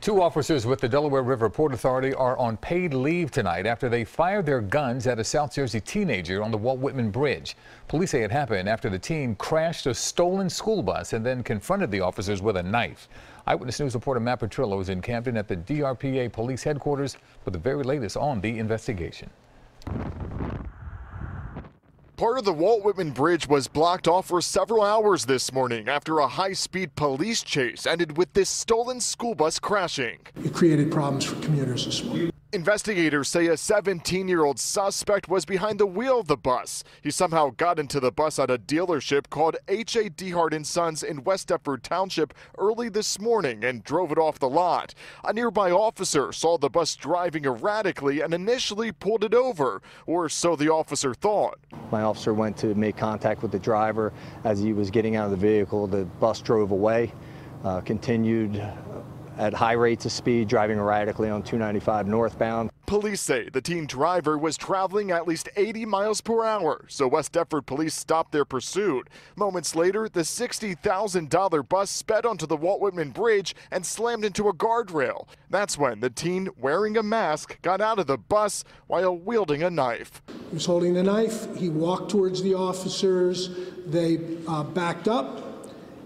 Two officers with the Delaware River Port Authority are on paid leave tonight after they fired their guns at a South Jersey teenager on the Walt Whitman Bridge. Police say it happened after the teen crashed a stolen school bus and then confronted the officers with a knife. Eyewitness News reporter Matt Petrillo is in Camden at the DRPA police headquarters for the very latest on the investigation. Part of the Walt Whitman Bridge was blocked off for several hours this morning after a high speed police chase ended with this stolen school bus crashing. It created problems for commuters this morning. Investigators say a 17 year old suspect was behind the wheel of the bus. He somehow got into the bus at a dealership called H.A. Dehart and Sons in West Deptford Township early this morning and drove it off the lot. A nearby officer saw the bus driving erratically and initially pulled it over, or so the officer thought. My officer went to make contact with the driver. As he was getting out of the vehicle, the bus drove away, uh, continued at high rates of speed, driving erratically on 295 northbound. Police say the teen driver was traveling at least 80 miles per hour, so West Deptford police stopped their pursuit. Moments later, the $60,000 bus sped onto the Walt Whitman Bridge and slammed into a guardrail. That's when the teen, wearing a mask, got out of the bus while wielding a knife. He was holding the knife. He walked towards the officers. They uh, backed up.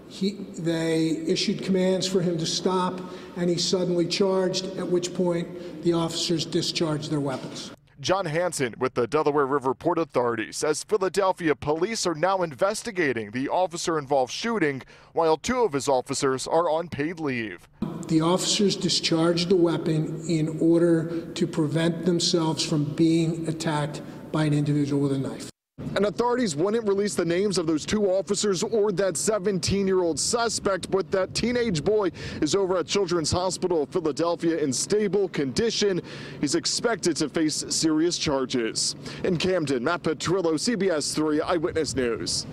He, they issued commands for him to stop, and he suddenly charged, at which point the officers discharged their weapons. John Hanson with the Delaware River Port Authority says Philadelphia police are now investigating the officer involved shooting, while two of his officers are on paid leave. The officers discharged the weapon in order to prevent themselves from being attacked by an individual with a knife. And authorities wouldn't release the names of those two officers or that 17 year old suspect, but that teenage boy is over at Children's Hospital of Philadelphia in stable condition. He's expected to face serious charges. In Camden, Matt Petrillo, CBS 3 Eyewitness News.